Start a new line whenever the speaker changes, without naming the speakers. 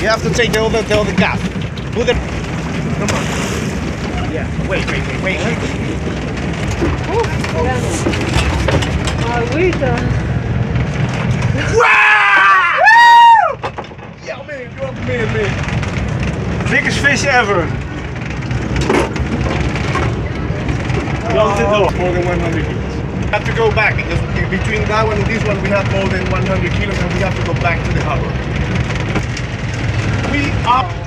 You have to take the other, the other cap. Put the... Come on. Yeah. Wait, wait, wait, wait. Oh, oh.
Agüita.
Wow! Yo, man, drop me, man. Biggest fish ever. Close the door. More than 100. Have to go back because between that one and this one we have more than 100 kilos and we have to go back to the harbor. We are